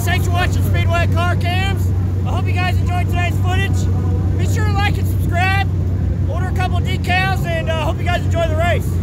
guys, thanks for watching Speedway Car Cams. I hope you guys enjoyed today's footage. Be sure to like and subscribe. Order a couple decals and uh, hope you guys enjoy the race.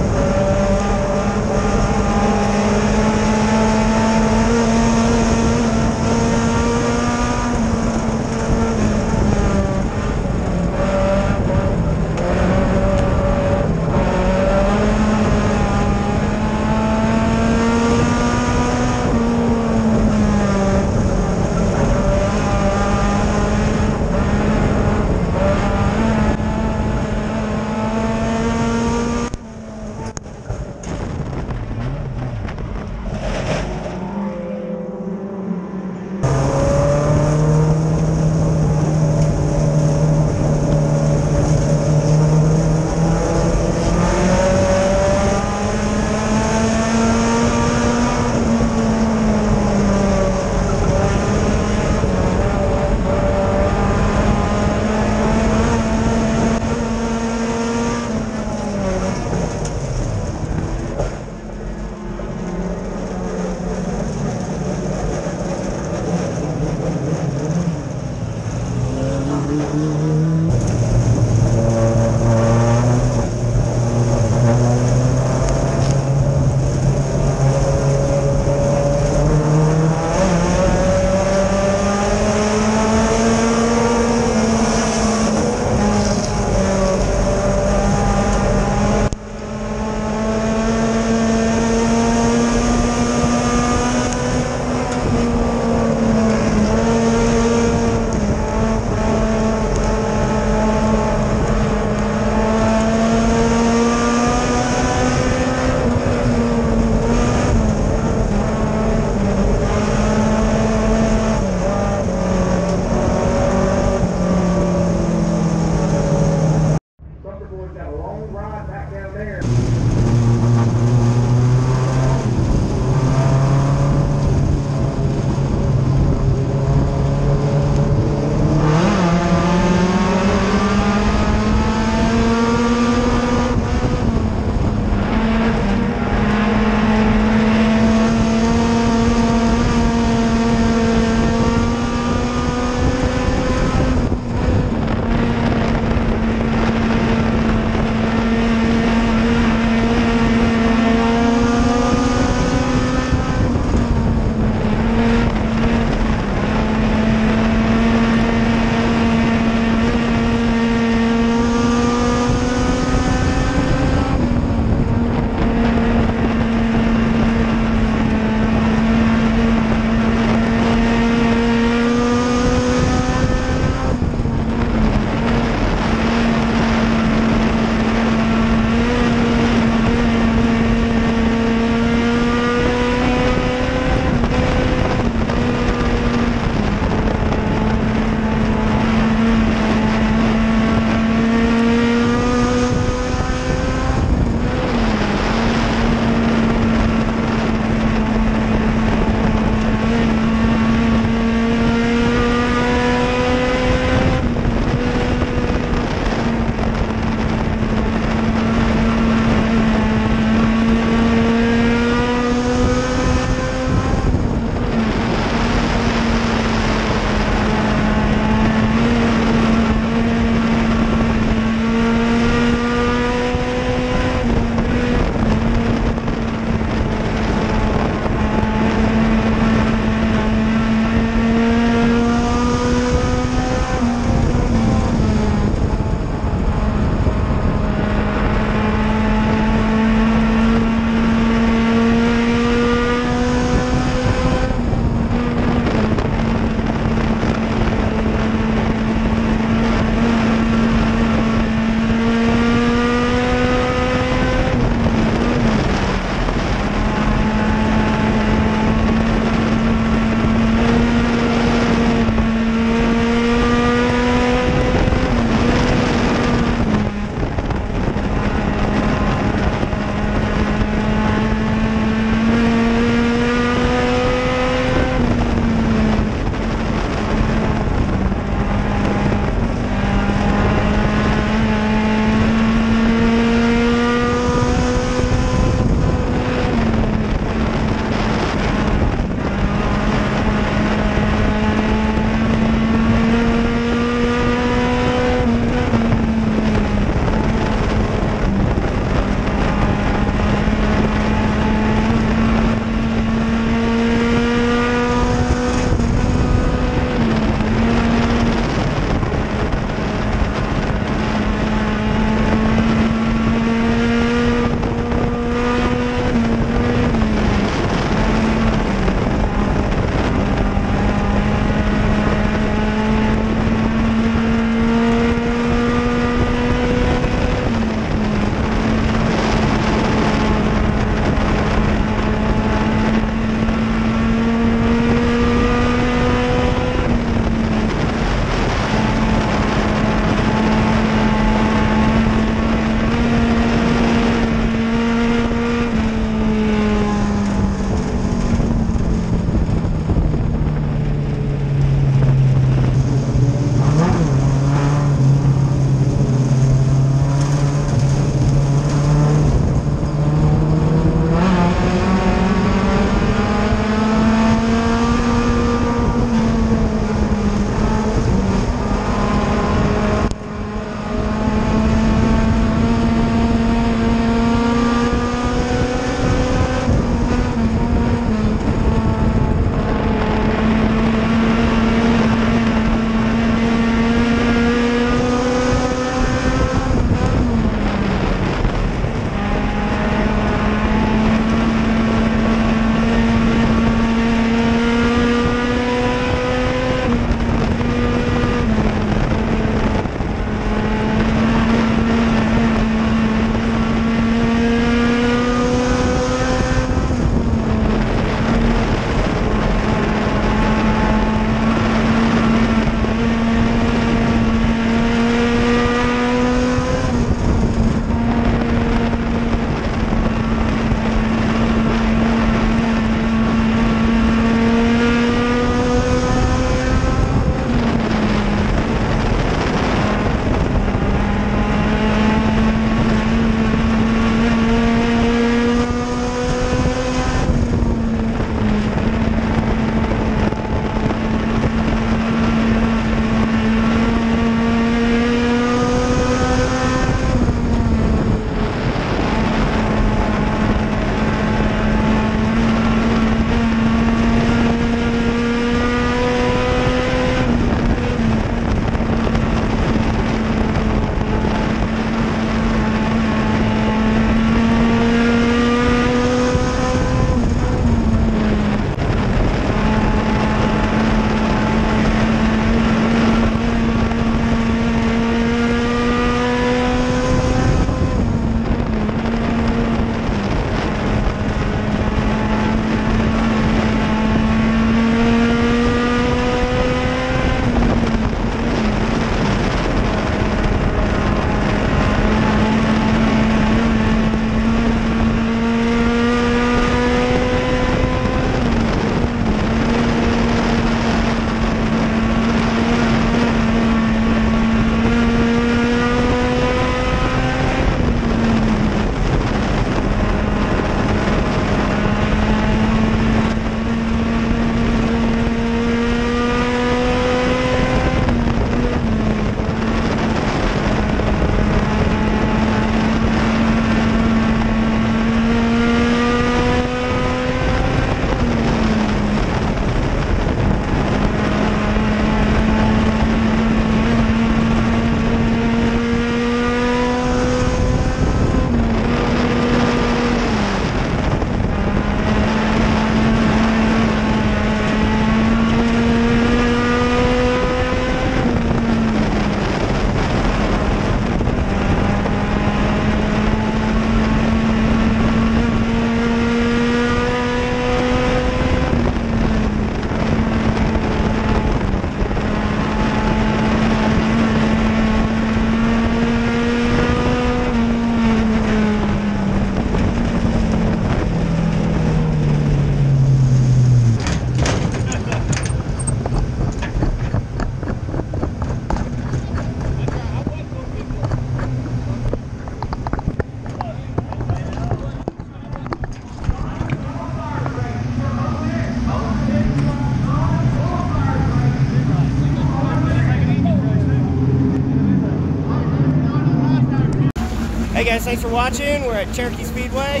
Thanks for watching. We're at Cherokee Speedway.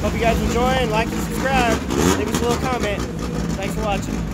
Hope you guys enjoy and like and subscribe. Leave us a little comment. Thanks for watching.